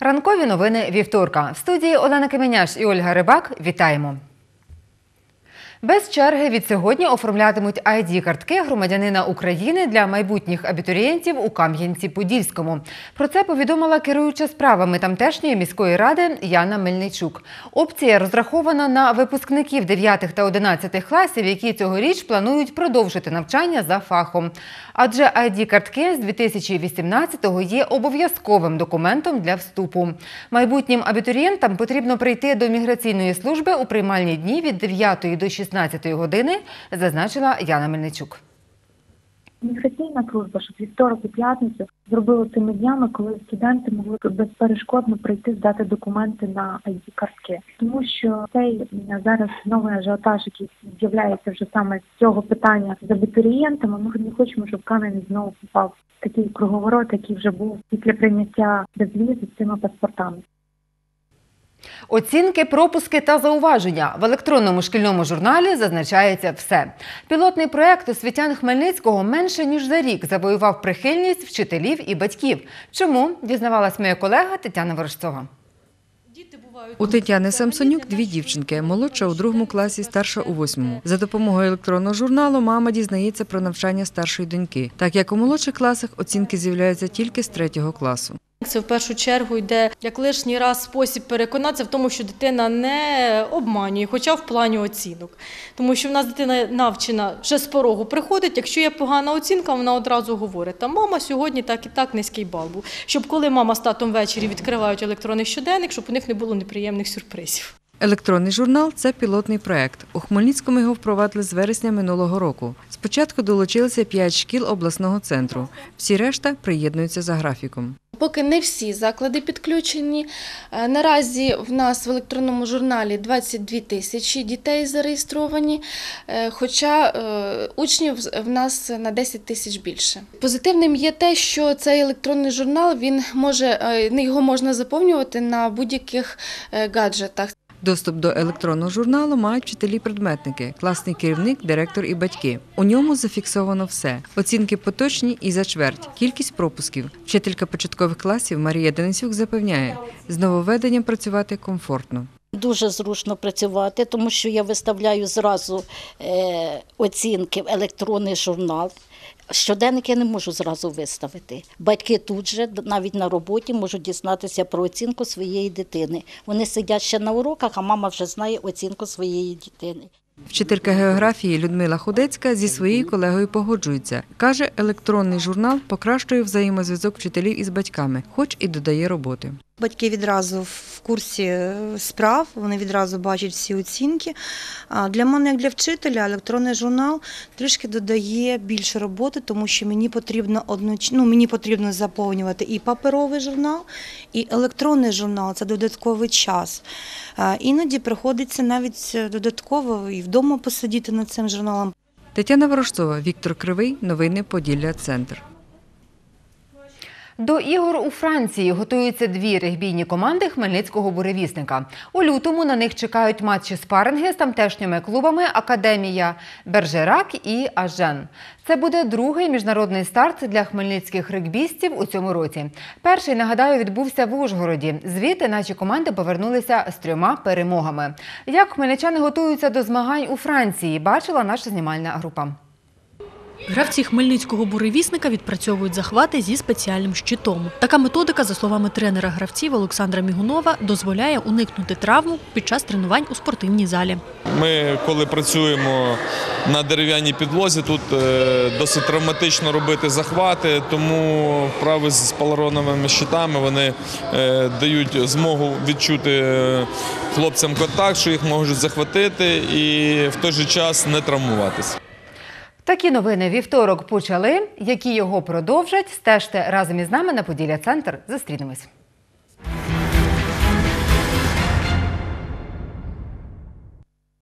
Ранкові новини вівторка. В студії Олена Кименяш і Ольга Рибак. Вітаємо. Без черги від сьогодні оформлятимуть id картки громадянина України для майбутніх абітурієнтів у Кам'янці-Подільському. Про це повідомила керуюча справами тамтешньої міської ради Яна Мельничук. Опція розрахована на випускників 9 та 11 класів, які цьогоріч планують продовжити навчання за фахом. Адже id картки з 2018-го є обов'язковим документом для вступу. Майбутнім абітурієнтам потрібно прийти до міграційної служби у приймальні дні від 9 до 16 години, зазначила Яна Мельничук. Міграційна служба, щоб вівторок і п'ятницю зробили цими днями, коли студенти могли безперешкодно прийти здати документи на id картки, тому що цей зараз новий ажіотаж, який з'являється вже саме з цього питання з абітурієнтами. Ми не хочемо, щоб камінь знову попав в такий круговорот, який вже був після прийняття безвізу з цими паспортами. Оцінки, пропуски та зауваження в електронному шкільному журналі зазначається все. Пілотний проект освітян Хмельницького менше ніж за рік завоював прихильність вчителів і батьків. Чому дізнавалась моя колега Тетяна Ворожцова. У Тетяни Самсонюк дві дівчинки, молодша у другому класі, старша у восьмому. За допомогою електронного журналу мама дізнається про навчання старшої доньки, так як у молодших класах оцінки з'являються тільки з третього класу. Це в першу чергу йде як лишній раз спосіб переконатися в тому, що дитина не обманює, хоча в плані оцінок. Тому що в нас дитина навчена ще з порогу приходить. Якщо є погана оцінка, вона одразу говорить: та мама сьогодні так і так низький бал був. Щоб коли мама з татом ввечері відкривають електронний щоденник, щоб у них не було неприємних сюрпризів. Електронний журнал це пілотний проект. У Хмельницькому його впровадили з вересня минулого року. Спочатку долучилися п'ять шкіл обласного центру. Всі решта приєднуються за графіком. Поки не всі заклади підключені. Е, Наразі в нас в електронному журналі 22 тисячі дітей зареєстровані, е, хоча е, учнів в нас на 10 тисяч більше. Позитивним є те, що цей електронний журнал він може його можна заповнювати на будь-яких гаджетах. Доступ до електронного журналу мають вчителі-предметники, класний керівник, директор і батьки. У ньому зафіксовано все: оцінки поточні і за чверть, кількість пропусків. Вчителька початкових класів Марія Денисюк запевняє, з нововведенням працювати комфортно. Дуже зручно працювати, тому що я виставляю зразу е, оцінки в електронний журнал. Щоденник я не можу зразу виставити. Батьки тут же, навіть на роботі, можуть дізнатися про оцінку своєї дитини. Вони сидять ще на уроках, а мама вже знає оцінку своєї дитини. Вчителька географії Людмила Худецька зі своєю колегою погоджується. Каже, електронний журнал покращує взаємозв'язок вчителів із батьками, хоч і додає роботи. Батьки відразу в курсі е, справ, вони відразу бачать всі оцінки. Для мене, як для вчителя, електронний журнал трішки додає більше роботи, тому що мені потрібно одноч... ну, мені потрібно заповнювати і паперовий журнал, і електронний журнал це додатковий час. Іноді приходиться навіть додатково і вдома посидіти над цим журналом. Тетяна Ворожцова, Віктор Кривий. Новини Поділля Центр. До ігор у Франції готуються дві регбійні команди хмельницького буревісника. У лютому на них чекають матчі спаринги з тамтешніми клубами Академія Бержерак і Ажен. Це буде другий міжнародний старт для хмельницьких регбістів у цьому році. Перший, нагадаю, відбувся в Ужгороді. Звідти наші команди повернулися з трьома перемогами. Як хмельничани готуються до змагань у Франції, бачила наша знімальна група. Гравці хмельницького буревісника відпрацьовують захвати зі спеціальним щитом. Така методика, за словами тренера гравців Олександра Мігунова, дозволяє уникнути травму під час тренувань у спортивній залі. Ми, коли працюємо на дерев'яній підлозі, тут е, досить травматично робити захвати, тому вправи з полароновими щитами вони е, дають змогу відчути е, хлопцям контакт, що їх можуть захватити і в той же час не травмуватися. Такі новини вівторок почали. Які його продовжать, стежте разом із нами на Поділля Центр. Зустрінемось.